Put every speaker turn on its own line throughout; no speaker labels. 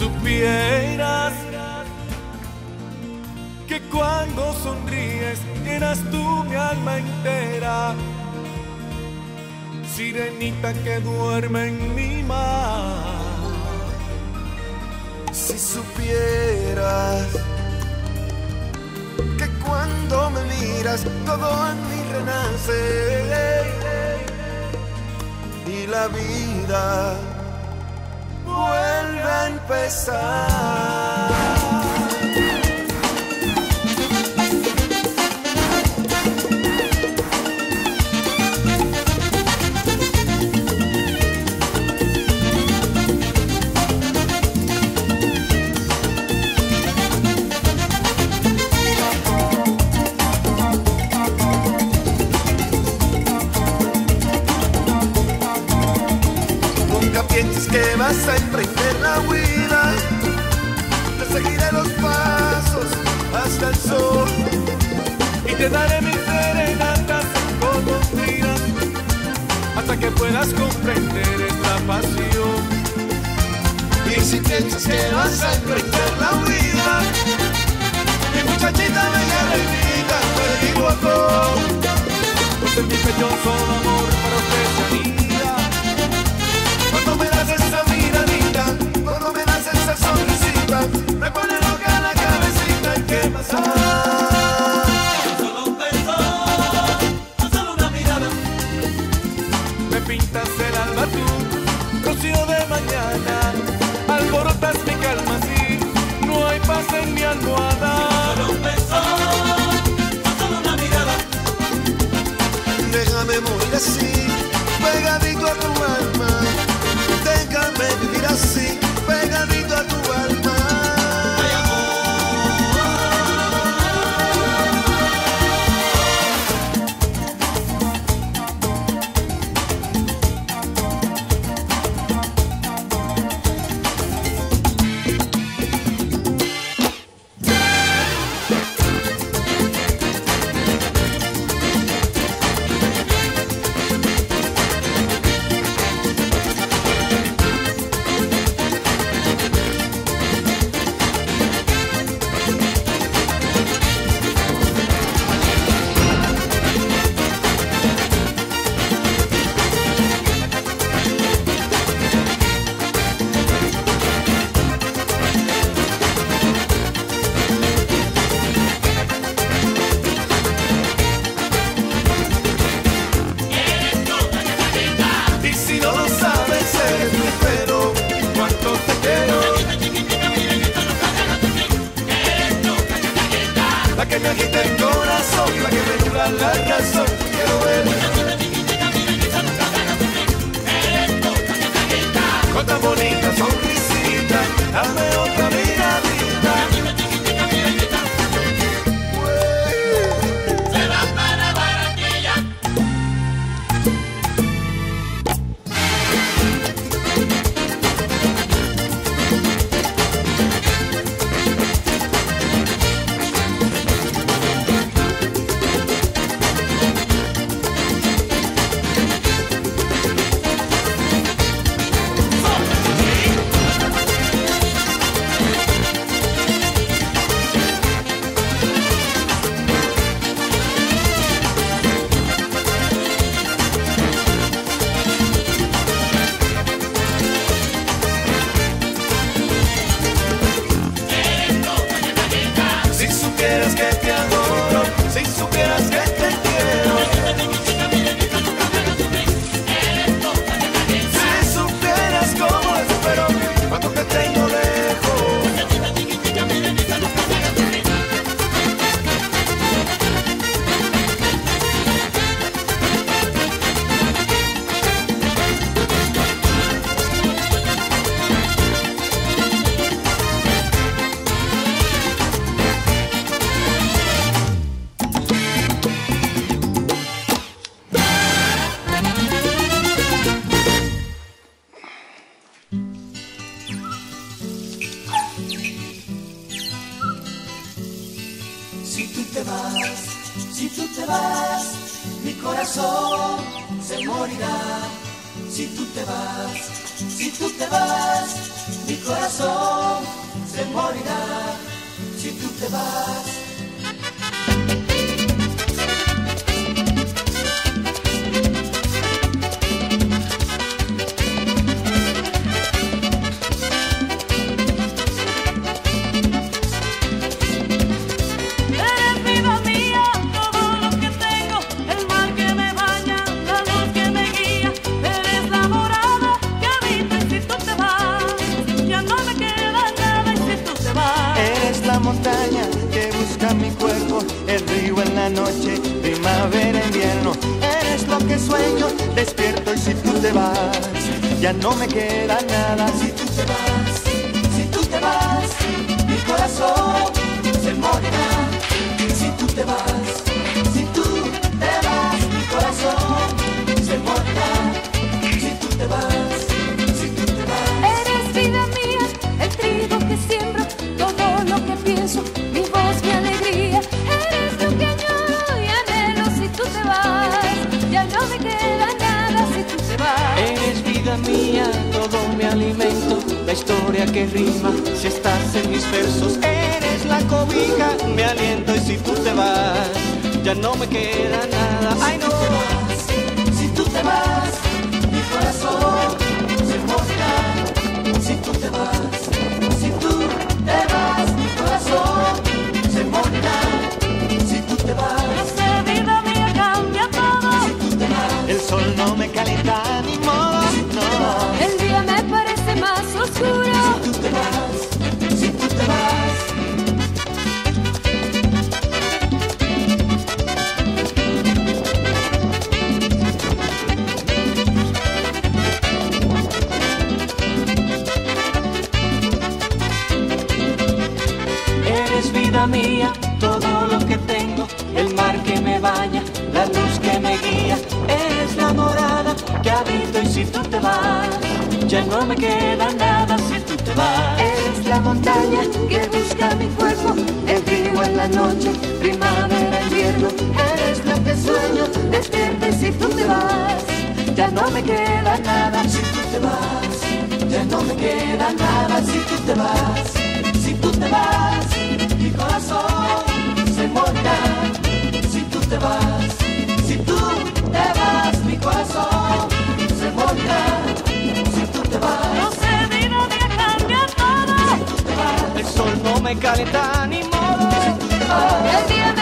supieras que cuando sonríes llenas tú mi alma entera. Sirenita que duerme en mi mar.
Si supieras que cuando me miras todo en mí renace y la vida vuelve a empezar. Pienses que vas a emprender la huida. Te seguiré los pasos hasta el sol.
y te daré mis serenatas días hasta que puedas comprender esta pasión.
Y si piensas que vas a emprender la huida, mi muchachita bella reinita, me equivoco.
Pues en mi pecho solo
dame
corazón se morirá. Si
si tú te vas, si tú te vas, mi corazón se morirá, si tú te vas.
Despierto y si tú te vas, ya no me queda nada.
Si tú te vas, si tú te vas, mi corazón se morirá. Si tú te vas,
la historia que rima, si estás en mis versos, eres la cobija, me aliento y si tú te vas, ya no me queda nada.
Ay no, si tú te vas,
mía, todo
lo que tengo, el mar que me baña, la luz que me guía, eres la morada que habito y si tú te vas, ya no me queda nada si tú te vas.
Eres la montaña que busca mi cuerpo, el río en la noche, primavera, invierno. Eres lo que sueño, despierta si tú te vas, ya no me queda nada.
Si tú te vas, ya no me queda nada. Si tú te vas, si tú te vas, corazón se morirá. Si tú te vas, si tú te vas, mi corazón se morirá. Si tú te vas,
No sé, vida mía cambia todo.
si tú te vas,
El sol no me calienta ni modo.
si tú te vas.
El día me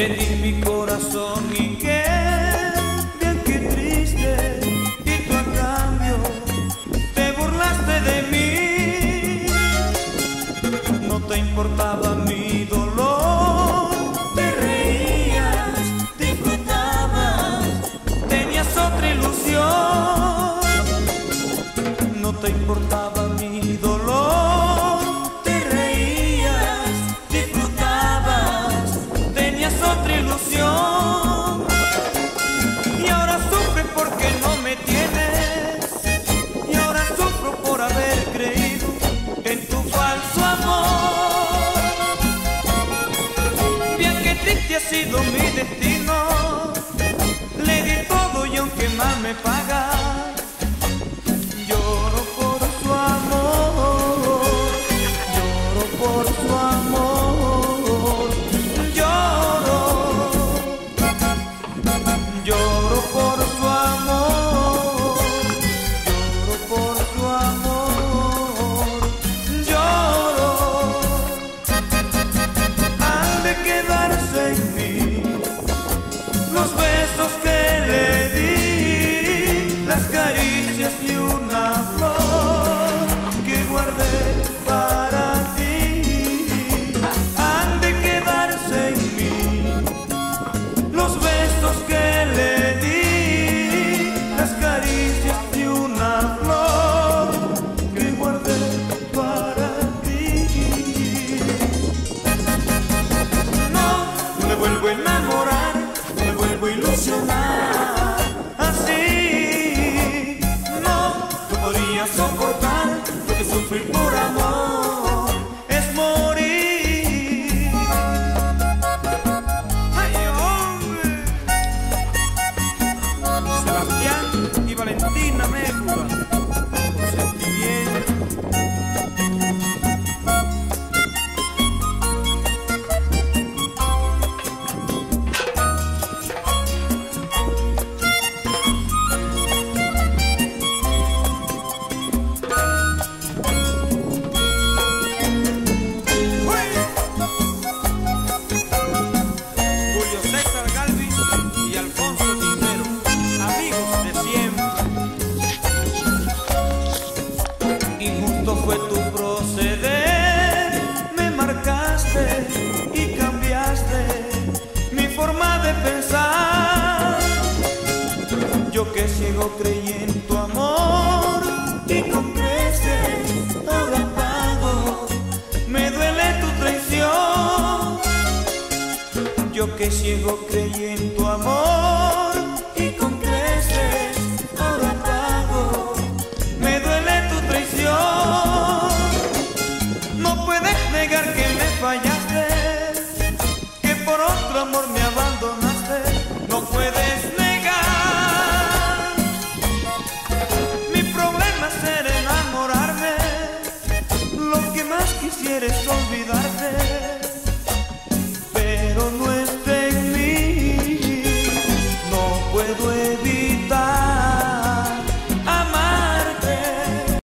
Te
di mi corazón y qué bien qué triste y tú a cambio te burlaste de mí. No te importaba mi dolor, te reías, disfrutabas, tenías otra ilusión. No te importaba me